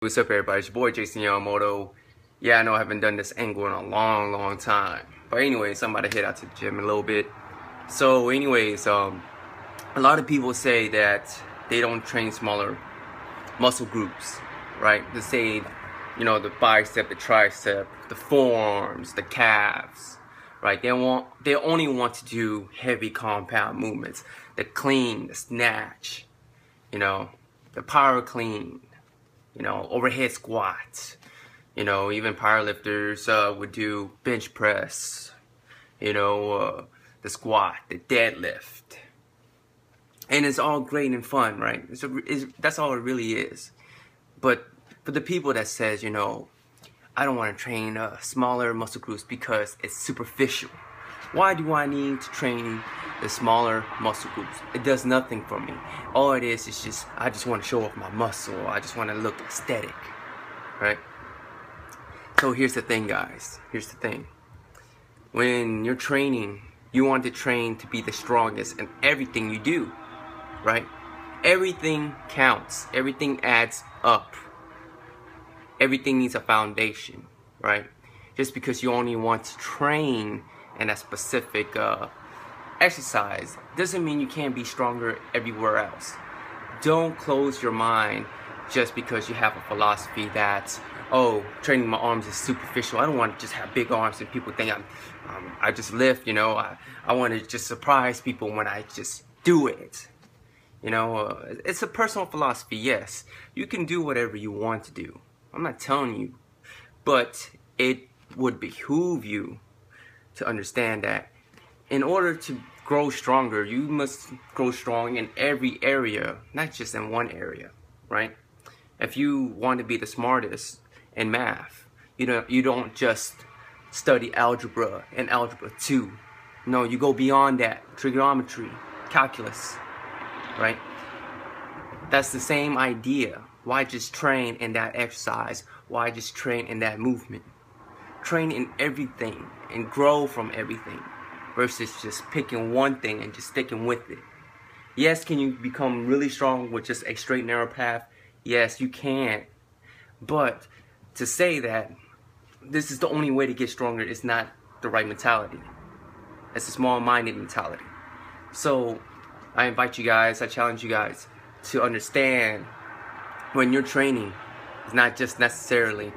What's up everybody, it's your boy Jason Yamamoto. Yeah, I know I haven't done this angle in a long, long time. But anyways, I'm about to head out to the gym a little bit. So anyways, um, a lot of people say that they don't train smaller muscle groups, right? They say, you know, the bicep, the tricep, the forearms, the calves, right? They want, they only want to do heavy compound movements, the clean, the snatch, you know, the power clean, you know, overhead squats. You know, even powerlifters uh, would do bench press, you know, uh, the squat, the deadlift. And it's all great and fun, right? It's a, it's, that's all it really is. But for the people that says, you know, I don't want to train uh, smaller muscle groups because it's superficial. Why do I need to train the smaller muscle groups? It does nothing for me. All it is is just, I just want to show off my muscle. I just want to look aesthetic, right? So here's the thing, guys. Here's the thing. When you're training, you want to train to be the strongest in everything you do, right? Everything counts. Everything adds up. Everything needs a foundation, right? Just because you only want to train in a specific uh, exercise doesn't mean you can't be stronger everywhere else. Don't close your mind just because you have a philosophy that, oh, training my arms is superficial. I don't want to just have big arms and people think I'm, um, I just lift, you know. I, I want to just surprise people when I just do it. You know, uh, it's a personal philosophy, yes. You can do whatever you want to do. I'm not telling you. But it would behoove you to understand that in order to grow stronger, you must grow strong in every area, not just in one area, right? If you want to be the smartest in math, you don't you don't just study algebra and algebra 2. No, you go beyond that, trigonometry, calculus, right? That's the same idea. Why just train in that exercise? Why just train in that movement? Train in everything and grow from everything versus just picking one thing and just sticking with it. Yes, can you become really strong with just a straight narrow path? Yes, you can. But to say that this is the only way to get stronger is not the right mentality. It's a small-minded mentality. So I invite you guys, I challenge you guys to understand when you're training, it's not just necessarily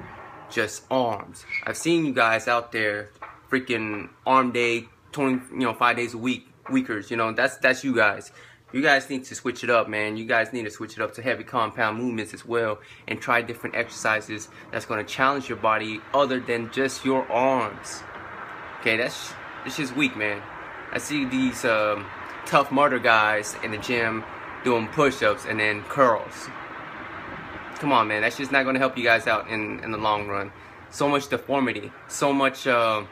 just arms. I've seen you guys out there freaking arm day 20, you know, five days a week, weakers, you know, that's, that's you guys. You guys need to switch it up, man. You guys need to switch it up to heavy compound movements as well and try different exercises that's going to challenge your body other than just your arms. Okay, that's, it's just weak, man. I see these um, tough martyr guys in the gym doing push-ups and then curls. Come on, man. That's just not going to help you guys out in, in the long run. So much deformity. So much... Uh,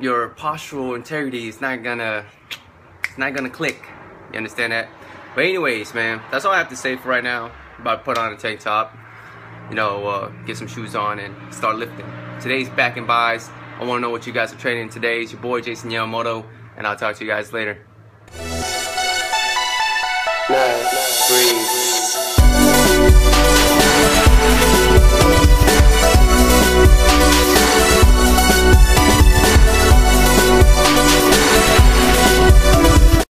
your postural integrity is not gonna it's not gonna click. You understand that? But anyways, man, that's all I have to say for right now. About to put on a tank top, you know, uh, get some shoes on and start lifting. Today's back and bis. I want to know what you guys are training today. It's your boy Jason Yamamoto, and I'll talk to you guys later.